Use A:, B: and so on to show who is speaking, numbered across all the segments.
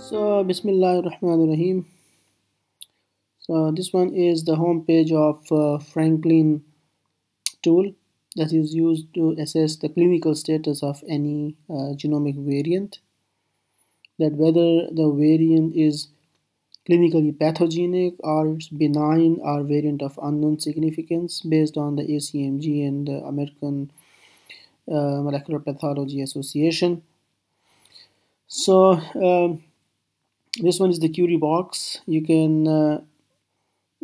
A: Bismillah ar-Rahman ar-Rahim. So this one is the home page of uh, Franklin tool that is used to assess the clinical status of any uh, genomic variant that whether the variant is clinically pathogenic or benign or variant of unknown significance based on the ACMG and the American uh, Molecular Pathology Association. So um, this one is the query box. You can uh,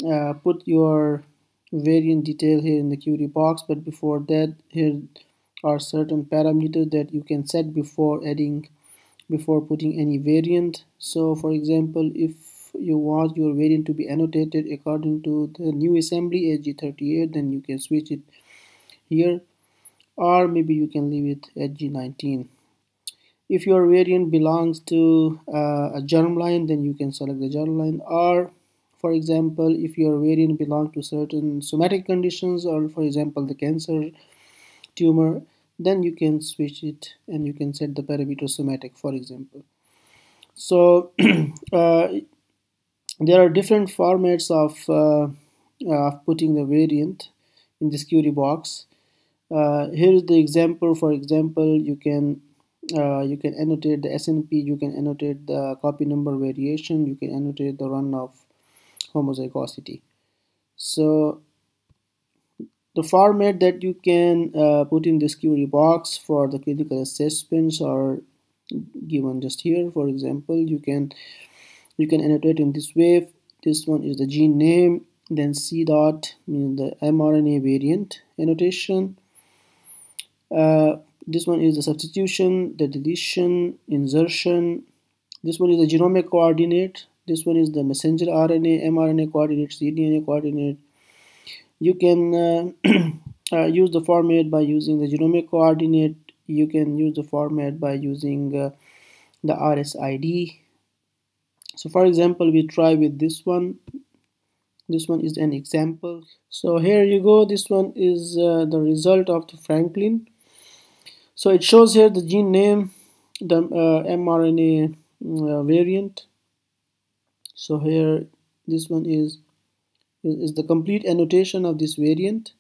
A: uh, put your variant detail here in the query box, but before that, here are certain parameters that you can set before adding, before putting any variant. So for example, if you want your variant to be annotated according to the new assembly HG38 then you can switch it here or maybe you can leave it at G19 if your variant belongs to uh, a germline then you can select the germline or for example if your variant belongs to certain somatic conditions or for example the cancer tumor then you can switch it and you can set the parameter somatic for example so uh, there are different formats of, uh, putting the variant in this query box. Uh, here is the example. For example, you can uh, you can annotate the SNP, you can annotate the copy number variation, you can annotate the run of homozygosity. So the format that you can uh, put in this query box for the clinical assessments are given just here. For example, you can you can annotate in this way this one is the gene name then c dot means the mRNA variant annotation uh, this one is the substitution the deletion insertion. This one is the genomic coordinate. This one is the messenger RNA mRNA coordinate cDNA coordinate. You can uh, uh, use the format by using the genomic coordinate. You can use the format by using uh, the RSID so for example we try with this one. This one is an example. So here you go. This one is uh, the result of the Franklin so it shows here the gene name the uh, mRNA uh, variant. So here this one is is the complete annotation of this variant.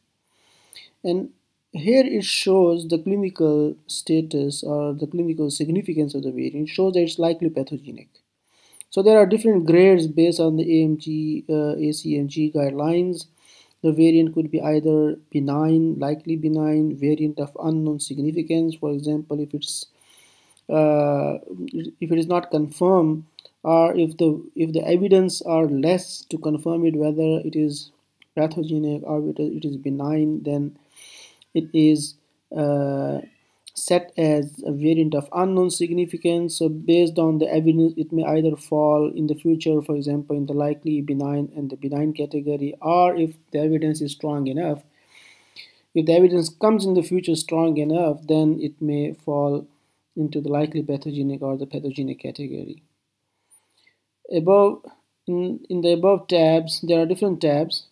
A: And here it shows the clinical status or the clinical significance of the variant. It shows that it's likely pathogenic. So there are different grades based on the AMG, uh, ACMG guidelines. The variant could be either benign, likely benign, variant of unknown significance. For example, if it's uh, if it is not confirmed, or if the if the evidence are less to confirm it whether it is pathogenic or it is benign, then it is uh, set as a variant of unknown significance. So based on the evidence it may either fall in the future for example in the likely benign and the benign category or if the evidence is strong enough. If the evidence comes in the future strong enough then it may fall into the likely pathogenic or the pathogenic category. Above in, in the above tabs there are different tabs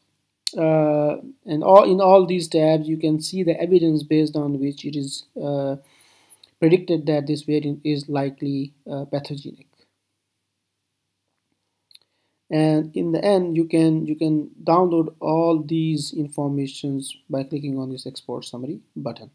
A: uh, and all in all these tabs you can see the evidence based on which it is uh, predicted that this variant is likely uh, pathogenic. And in the end you can you can download all these informations by clicking on this export summary button